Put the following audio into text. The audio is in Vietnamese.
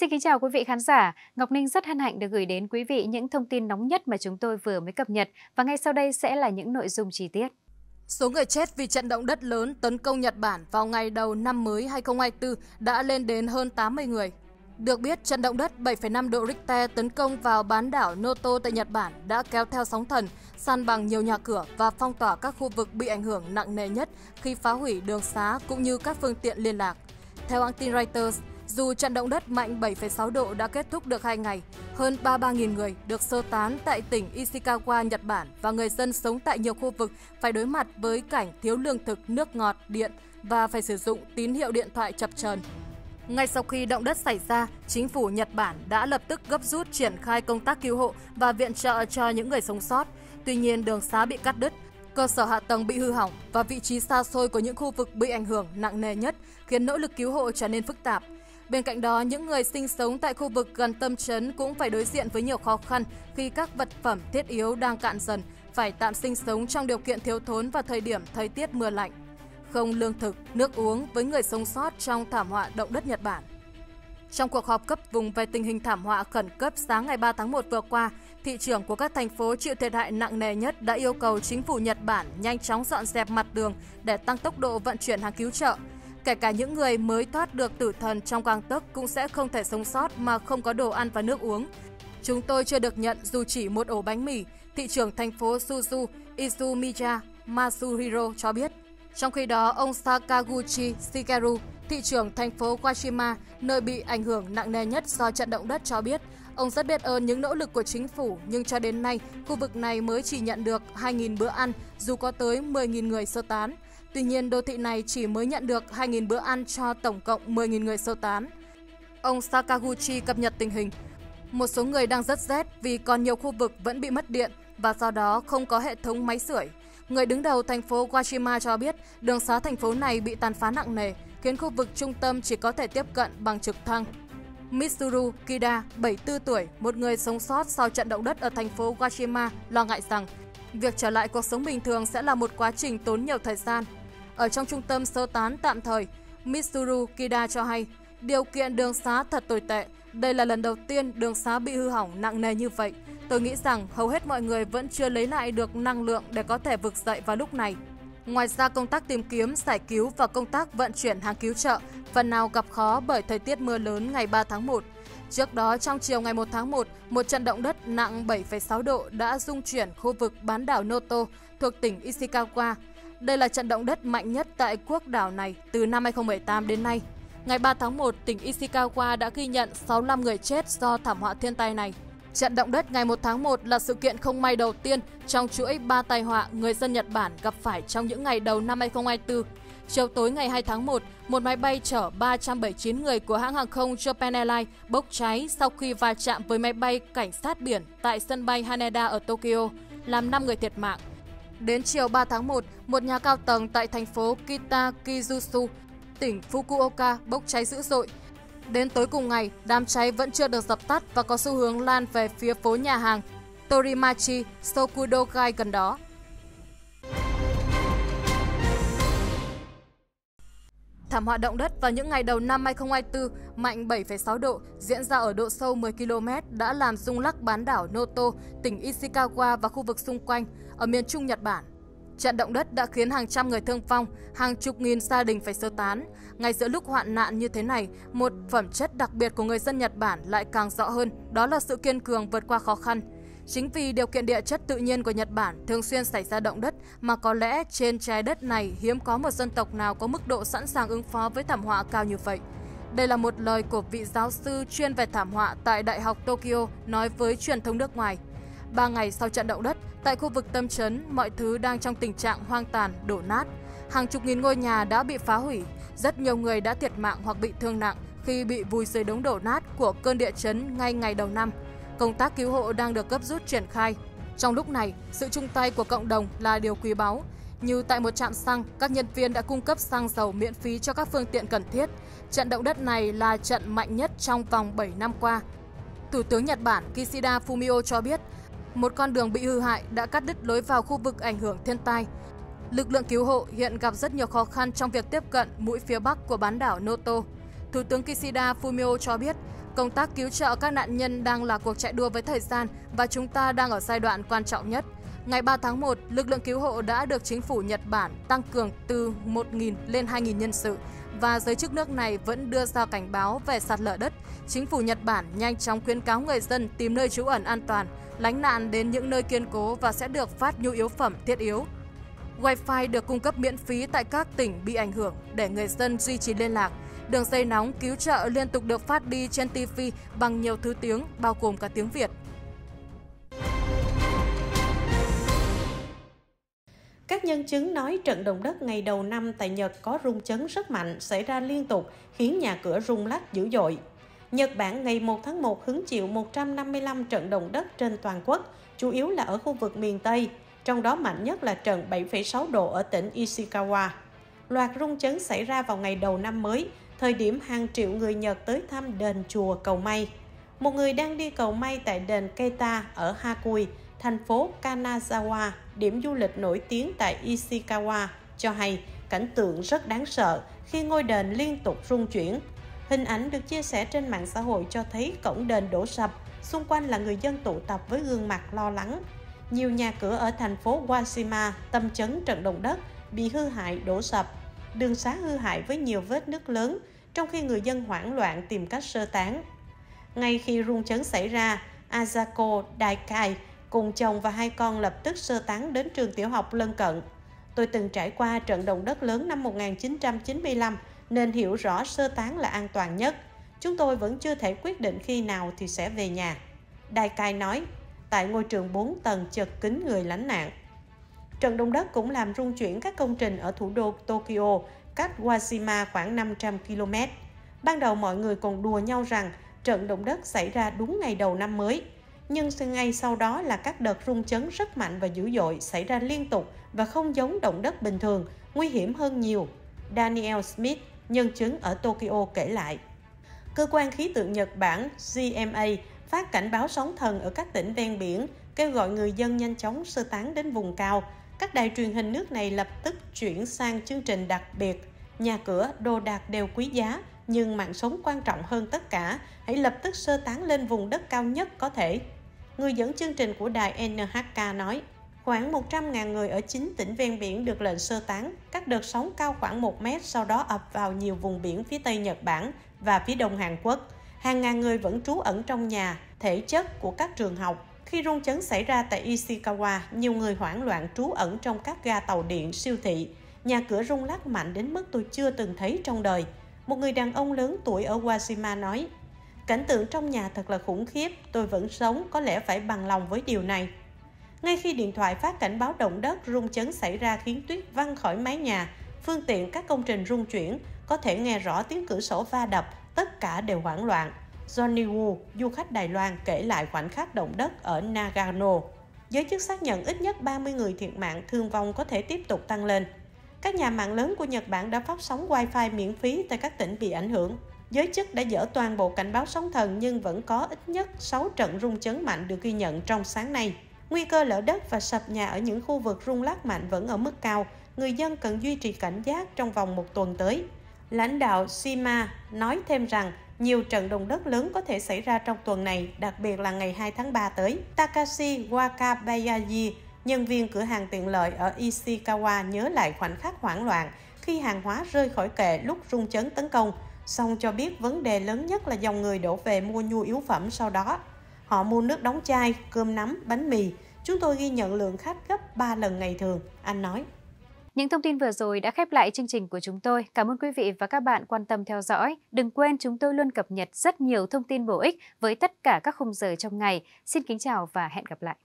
Xin kính chào quý vị khán giả. Ngọc Ninh rất hân hạnh được gửi đến quý vị những thông tin nóng nhất mà chúng tôi vừa mới cập nhật và ngay sau đây sẽ là những nội dung chi tiết. Số người chết vì trận động đất lớn tấn công Nhật Bản vào ngày đầu năm mới 2024 đã lên đến hơn 80 người. Được biết, trận động đất 7,5 độ Richter tấn công vào bán đảo Noto tại Nhật Bản đã kéo theo sóng thần, san bằng nhiều nhà cửa và phong tỏa các khu vực bị ảnh hưởng nặng nề nhất khi phá hủy đường xá cũng như các phương tiện liên lạc. Theo hãng tin Reuters, dù trận động đất mạnh 7,6 độ đã kết thúc được 2 ngày, hơn 33.000 người được sơ tán tại tỉnh Ishikawa, Nhật Bản và người dân sống tại nhiều khu vực phải đối mặt với cảnh thiếu lương thực, nước ngọt, điện và phải sử dụng tín hiệu điện thoại chập chờn. Ngay sau khi động đất xảy ra, chính phủ Nhật Bản đã lập tức gấp rút triển khai công tác cứu hộ và viện trợ cho những người sống sót. Tuy nhiên, đường xá bị cắt đứt, cơ sở hạ tầng bị hư hỏng và vị trí xa xôi của những khu vực bị ảnh hưởng nặng nề nhất khiến nỗ lực cứu hộ trở nên phức tạp. Bên cạnh đó, những người sinh sống tại khu vực gần tâm trấn cũng phải đối diện với nhiều khó khăn khi các vật phẩm thiết yếu đang cạn dần, phải tạm sinh sống trong điều kiện thiếu thốn và thời điểm thời tiết mưa lạnh. Không lương thực, nước uống với người sống sót trong thảm họa động đất Nhật Bản. Trong cuộc họp cấp vùng về tình hình thảm họa khẩn cấp sáng ngày 3 tháng 1 vừa qua, thị trưởng của các thành phố chịu thiệt hại nặng nề nhất đã yêu cầu chính phủ Nhật Bản nhanh chóng dọn dẹp mặt đường để tăng tốc độ vận chuyển hàng cứu trợ. Kể cả những người mới thoát được tử thần trong gang tấc cũng sẽ không thể sống sót mà không có đồ ăn và nước uống. Chúng tôi chưa được nhận dù chỉ một ổ bánh mì, thị trưởng thành phố Suzu Izumiya Masuhiro cho biết. Trong khi đó, ông Sakaguchi Shigeru, thị trưởng thành phố Washima, nơi bị ảnh hưởng nặng nề nhất do trận động đất cho biết, ông rất biết ơn những nỗ lực của chính phủ, nhưng cho đến nay, khu vực này mới chỉ nhận được 2.000 bữa ăn, dù có tới 10.000 người sơ tán. Tuy nhiên, đô thị này chỉ mới nhận được 2.000 bữa ăn cho tổng cộng 10.000 người sơ tán. Ông Sakaguchi cập nhật tình hình. Một số người đang rất rét vì còn nhiều khu vực vẫn bị mất điện và do đó không có hệ thống máy sưởi. Người đứng đầu thành phố Washima cho biết đường xá thành phố này bị tàn phá nặng nề, khiến khu vực trung tâm chỉ có thể tiếp cận bằng trực thăng. Mitsuru Kida, 74 tuổi, một người sống sót sau trận động đất ở thành phố Washima, lo ngại rằng việc trở lại cuộc sống bình thường sẽ là một quá trình tốn nhiều thời gian ở trong trung tâm sơ tán tạm thời, Mitsuru Kida cho hay, điều kiện đường xá thật tồi tệ. Đây là lần đầu tiên đường xá bị hư hỏng nặng nề như vậy. Tôi nghĩ rằng hầu hết mọi người vẫn chưa lấy lại được năng lượng để có thể vực dậy vào lúc này. Ngoài ra công tác tìm kiếm, giải cứu và công tác vận chuyển hàng cứu trợ phần nào gặp khó bởi thời tiết mưa lớn ngày 3 tháng 1. Trước đó, trong chiều ngày 1 tháng 1, một trận động đất nặng 7,6 độ đã rung chuyển khu vực bán đảo Noto thuộc tỉnh Ishikawa, đây là trận động đất mạnh nhất tại quốc đảo này từ năm 2018 đến nay. Ngày 3 tháng 1, tỉnh Ishikawa đã ghi nhận 65 người chết do thảm họa thiên tai này. Trận động đất ngày 1 tháng 1 là sự kiện không may đầu tiên trong chuỗi ba tai họa người dân Nhật Bản gặp phải trong những ngày đầu năm 2024. Chiều tối ngày 2 tháng 1, một máy bay chở 379 người của hãng hàng không Japan Airlines bốc cháy sau khi va chạm với máy bay cảnh sát biển tại sân bay Haneda ở Tokyo, làm 5 người thiệt mạng. Đến chiều 3 tháng 1, một nhà cao tầng tại thành phố Kitakizusu, tỉnh Fukuoka bốc cháy dữ dội. Đến tối cùng ngày, đám cháy vẫn chưa được dập tắt và có xu hướng lan về phía phố nhà hàng Torimachi, Sokudogai gần đó. Thảm họa động đất vào những ngày đầu năm 2024 mạnh 7,6 độ diễn ra ở độ sâu 10 km đã làm rung lắc bán đảo Noto, tỉnh Ishikawa và khu vực xung quanh ở miền trung Nhật Bản. Trận động đất đã khiến hàng trăm người thương vong, hàng chục nghìn gia đình phải sơ tán. Ngay giữa lúc hoạn nạn như thế này, một phẩm chất đặc biệt của người dân Nhật Bản lại càng rõ hơn, đó là sự kiên cường vượt qua khó khăn. Chính vì điều kiện địa chất tự nhiên của Nhật Bản thường xuyên xảy ra động đất mà có lẽ trên trái đất này hiếm có một dân tộc nào có mức độ sẵn sàng ứng phó với thảm họa cao như vậy. Đây là một lời của vị giáo sư chuyên về thảm họa tại Đại học Tokyo nói với truyền thông nước ngoài. Ba ngày sau trận động đất, tại khu vực tâm trấn, mọi thứ đang trong tình trạng hoang tàn, đổ nát. Hàng chục nghìn ngôi nhà đã bị phá hủy, rất nhiều người đã thiệt mạng hoặc bị thương nặng khi bị vùi dưới đống đổ nát của cơn địa chấn ngay ngày đầu năm. Công tác cứu hộ đang được gấp rút triển khai. Trong lúc này, sự chung tay của cộng đồng là điều quý báu. Như tại một trạm xăng, các nhân viên đã cung cấp xăng dầu miễn phí cho các phương tiện cần thiết. Trận động đất này là trận mạnh nhất trong vòng 7 năm qua. Thủ tướng Nhật Bản Kishida Fumio cho biết, một con đường bị hư hại đã cắt đứt lối vào khu vực ảnh hưởng thiên tai. Lực lượng cứu hộ hiện gặp rất nhiều khó khăn trong việc tiếp cận mũi phía bắc của bán đảo Noto. Thủ tướng Kishida Fumio cho biết, công tác cứu trợ các nạn nhân đang là cuộc chạy đua với thời gian và chúng ta đang ở giai đoạn quan trọng nhất. Ngày 3 tháng 1, lực lượng cứu hộ đã được chính phủ Nhật Bản tăng cường từ 1.000 lên 2.000 nhân sự và giới chức nước này vẫn đưa ra cảnh báo về sạt lở đất. Chính phủ Nhật Bản nhanh chóng khuyến cáo người dân tìm nơi trú ẩn an toàn, lánh nạn đến những nơi kiên cố và sẽ được phát nhu yếu phẩm thiết yếu. Wi-Fi được cung cấp miễn phí tại các tỉnh bị ảnh hưởng để người dân duy trì liên lạc. Đường dây nóng cứu trợ liên tục được phát đi trên TV bằng nhiều thứ tiếng, bao gồm cả tiếng Việt. Các nhân chứng nói trận động đất ngày đầu năm tại Nhật có rung chấn rất mạnh xảy ra liên tục, khiến nhà cửa rung lắc dữ dội. Nhật Bản ngày 1 tháng 1 hứng chịu 155 trận động đất trên toàn quốc, chủ yếu là ở khu vực miền Tây, trong đó mạnh nhất là trận 7,6 độ ở tỉnh Ishikawa. Loạt rung chấn xảy ra vào ngày đầu năm mới, thời điểm hàng triệu người Nhật tới thăm đền chùa cầu may. Một người đang đi cầu may tại đền Keita ở Hakui, thành phố Kanazawa, điểm du lịch nổi tiếng tại Ishikawa, cho hay cảnh tượng rất đáng sợ khi ngôi đền liên tục rung chuyển. Hình ảnh được chia sẻ trên mạng xã hội cho thấy cổng đền đổ sập, xung quanh là người dân tụ tập với gương mặt lo lắng. Nhiều nhà cửa ở thành phố Washima, tâm chấn trận động đất, bị hư hại đổ sập. Đường xá hư hại với nhiều vết nứt lớn, trong khi người dân hoảng loạn tìm cách sơ tán. Ngay khi rung chấn xảy ra, Azako Daikai cùng chồng và hai con lập tức sơ tán đến trường tiểu học lân cận. Tôi từng trải qua trận động đất lớn năm 1995 nên hiểu rõ sơ tán là an toàn nhất. Chúng tôi vẫn chưa thể quyết định khi nào thì sẽ về nhà. Đài cai nói, tại ngôi trường 4 tầng chật kín người lánh nạn. Trận động đất cũng làm rung chuyển các công trình ở thủ đô Tokyo, cách Wajima khoảng 500 km. Ban đầu mọi người còn đùa nhau rằng trận động đất xảy ra đúng ngày đầu năm mới – nhưng ngay sau đó là các đợt rung chấn rất mạnh và dữ dội xảy ra liên tục và không giống động đất bình thường, nguy hiểm hơn nhiều. Daniel Smith, nhân chứng ở Tokyo kể lại. Cơ quan khí tượng Nhật Bản GMA phát cảnh báo sóng thần ở các tỉnh ven biển, kêu gọi người dân nhanh chóng sơ tán đến vùng cao. Các đài truyền hình nước này lập tức chuyển sang chương trình đặc biệt. Nhà cửa, đồ đạc đều quý giá, nhưng mạng sống quan trọng hơn tất cả. Hãy lập tức sơ tán lên vùng đất cao nhất có thể. Người dẫn chương trình của đài NHK nói, khoảng 100.000 người ở chín tỉnh ven biển được lệnh sơ tán. Các đợt sóng cao khoảng 1 mét sau đó ập vào nhiều vùng biển phía Tây Nhật Bản và phía Đông Hàn Quốc. Hàng ngàn người vẫn trú ẩn trong nhà, thể chất của các trường học. Khi rung chấn xảy ra tại Ishikawa, nhiều người hoảng loạn trú ẩn trong các ga tàu điện, siêu thị. Nhà cửa rung lắc mạnh đến mức tôi chưa từng thấy trong đời. Một người đàn ông lớn tuổi ở Wajima nói, Cảnh tượng trong nhà thật là khủng khiếp, tôi vẫn sống, có lẽ phải bằng lòng với điều này. Ngay khi điện thoại phát cảnh báo động đất rung chấn xảy ra khiến tuyết văng khỏi mái nhà, phương tiện các công trình rung chuyển, có thể nghe rõ tiếng cửa sổ va đập, tất cả đều hoảng loạn. Johnny Wu, du khách Đài Loan kể lại khoảnh khắc động đất ở Nagano. Giới chức xác nhận ít nhất 30 người thiệt mạng, thương vong có thể tiếp tục tăng lên. Các nhà mạng lớn của Nhật Bản đã phát sóng Wi-Fi miễn phí tại các tỉnh bị ảnh hưởng. Giới chức đã dỡ toàn bộ cảnh báo sóng thần nhưng vẫn có ít nhất 6 trận rung chấn mạnh được ghi nhận trong sáng nay. Nguy cơ lở đất và sập nhà ở những khu vực rung lắc mạnh vẫn ở mức cao. Người dân cần duy trì cảnh giác trong vòng một tuần tới. Lãnh đạo Shima nói thêm rằng nhiều trận động đất lớn có thể xảy ra trong tuần này, đặc biệt là ngày 2 tháng 3 tới. Takashi Wakabayashi, nhân viên cửa hàng tiện lợi ở Ishikawa nhớ lại khoảnh khắc hoảng loạn khi hàng hóa rơi khỏi kệ lúc rung chấn tấn công. song cho biết vấn đề lớn nhất là dòng người đổ về mua nhu yếu phẩm sau đó. Họ mua nước đóng chai, cơm nắm, bánh mì. Chúng tôi ghi nhận lượng khách gấp 3 lần ngày thường, anh nói. Những thông tin vừa rồi đã khép lại chương trình của chúng tôi. Cảm ơn quý vị và các bạn quan tâm theo dõi. Đừng quên chúng tôi luôn cập nhật rất nhiều thông tin bổ ích với tất cả các khung giờ trong ngày. Xin kính chào và hẹn gặp lại.